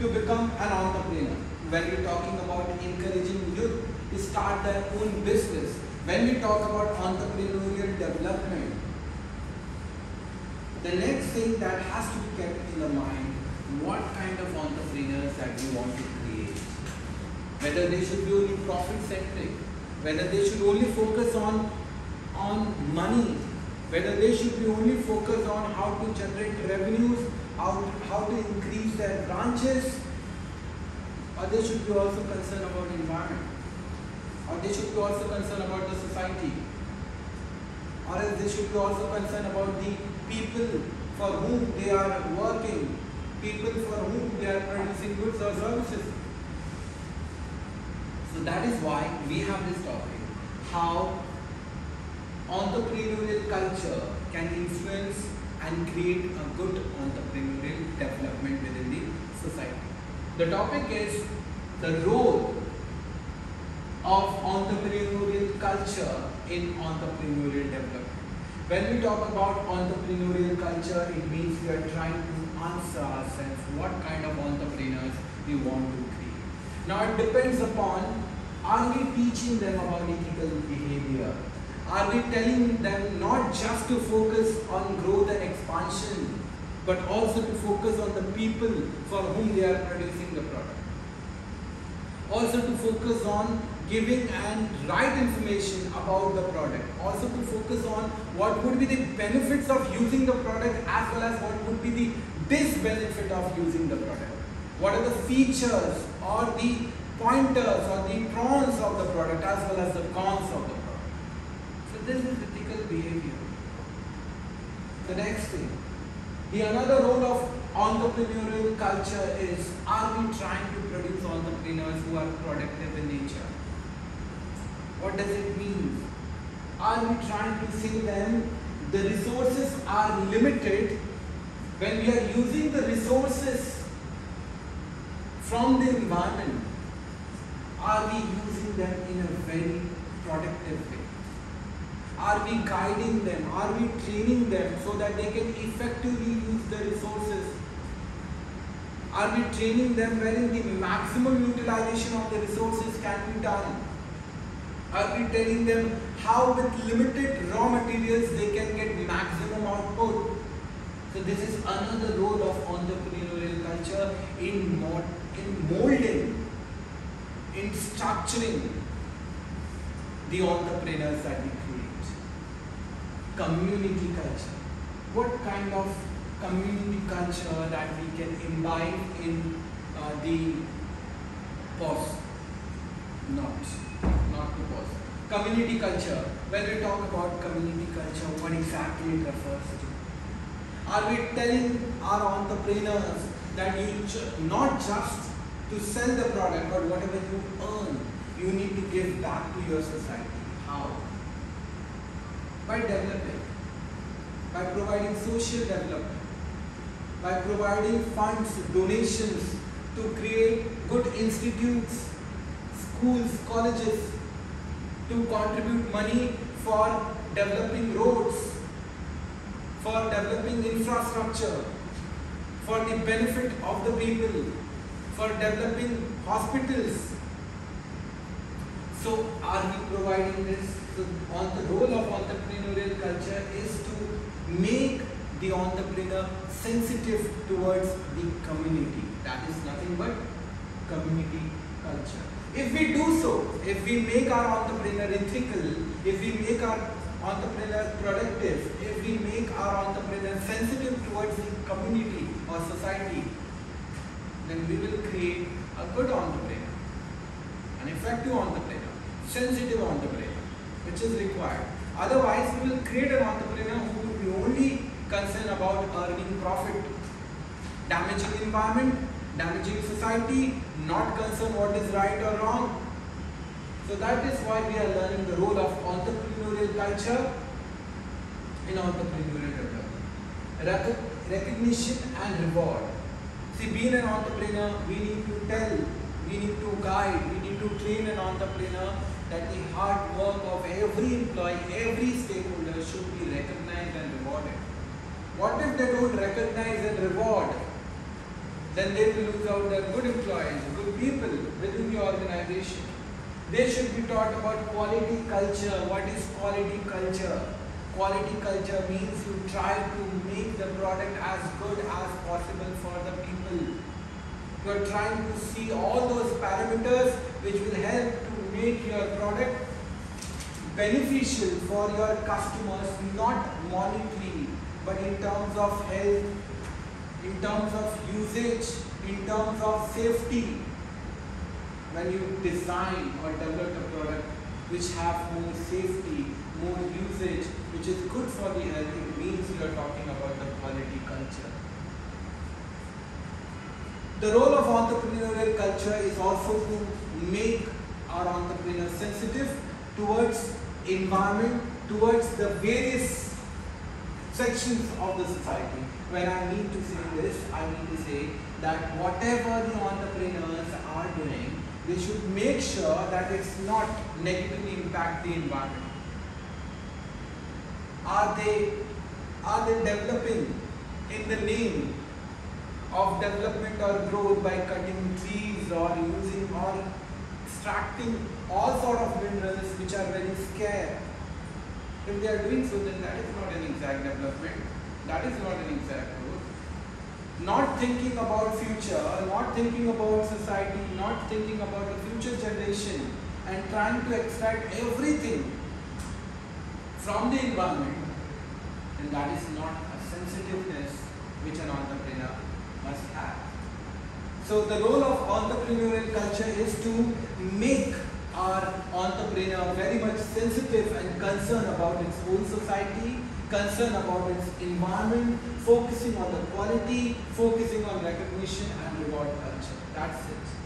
to become an entrepreneur. When we're talking about encouraging youth to start their own business, when we talk about entrepreneurial development, the next thing that has to be kept in the mind, what kind of entrepreneurs that we want to create. Whether they should be only profit centric, whether they should only focus on, on money, whether they should be only focused on how to generate revenues, how how to increase their branches, or they should be also concerned about the environment, or they should be also concerned about the society, or else they should be also concerned about the people for whom they are working, people for whom they are producing goods or services. So that is why we have this topic, how entrepreneurial culture can influence and create a good entrepreneurial development within the society. The topic is the role of entrepreneurial culture in entrepreneurial development. When we talk about entrepreneurial culture, it means we are trying to answer ourselves what kind of entrepreneurs we want to create. Now it depends upon are we teaching them about ethical behavior? Are we telling them not just to focus on growth and expansion, but also to focus on the people for whom they are producing the product? Also to focus on giving and right information about the product. Also to focus on what would be the benefits of using the product as well as what would be the disbenefit of using the product. What are the features or the pointers or the pros of the product as well as the cons of the product. This is ethical behavior. The next thing. The another role of entrepreneurial culture is are we trying to produce entrepreneurs who are productive in nature? What does it mean? Are we trying to say them the resources are limited when we are using the resources from the environment? Are we using them in a very productive way? Are we guiding them? Are we training them so that they can effectively use the resources? Are we training them wherein the maximum utilization of the resources can be done? Are we telling them how with limited raw materials they can get maximum output? So this is another role of entrepreneurial culture in, mod, in molding, in structuring the entrepreneurs that we create. Community culture. What kind of community culture that we can imbibe in uh, the pause? Not, not the pause. Community culture. When we talk about community culture, what exactly it refers to? Are we telling our entrepreneurs that you not just to sell the product, but whatever you earn, you need to give back to your society? How? By developing, by providing social development, by providing funds, donations to create good institutes, schools, colleges, to contribute money for developing roads, for developing infrastructure, for the benefit of the people, for developing hospitals. So are we providing this? On the role of entrepreneurial culture is to make the entrepreneur sensitive towards the community. That is nothing but community culture. If we do so, if we make our entrepreneur ethical, if we make our entrepreneur productive, if we make our entrepreneur sensitive towards the community or society, then we will create a good entrepreneur, an effective entrepreneur, sensitive entrepreneur, which is required. Otherwise, we will create an entrepreneur who will be only concerned about earning profit, damaging environment, damaging society, not concerned what is right or wrong. So that is why we are learning the role of entrepreneurial culture in entrepreneurial development. Recognition and reward. See, being an entrepreneur, we need to tell, we need to guide, we need to train an entrepreneur that the hard work of every employee, every stakeholder should be recognized and rewarded. What if they don't recognize and reward? then they will lose out their good employees, good people within the organization. They should be taught about quality culture. What is quality culture? Quality culture means you try to make the product as good as possible for the people. You are trying to see all those parameters which will help to make your product beneficial for your customers, not monetarily, but in terms of health, in terms of usage, in terms of safety. When you design or develop a product which have more safety, more usage, which is good for the health, it means you are talking about the quality culture. The role of entrepreneurial culture is also to make our entrepreneurs sensitive towards environment, towards the various sections of the society. When I need to say this, I need to say that whatever the entrepreneurs are doing, they should make sure that it's not negatively impact the environment. Are they are they developing in the name of development or growth by cutting trees or using or extracting all sort of minerals which are very scarce. If they are doing so, then that is not an exact development. That is not an exact growth. Not thinking about future, not thinking about society, not thinking about the future generation, and trying to extract everything from the environment, then that is not a sensitiveness which an entrepreneur must have. So the role of entrepreneurial culture is to make our entrepreneur very much sensitive and concerned about its own society, concerned about its environment, focusing on the quality, focusing on recognition and reward culture. That's it.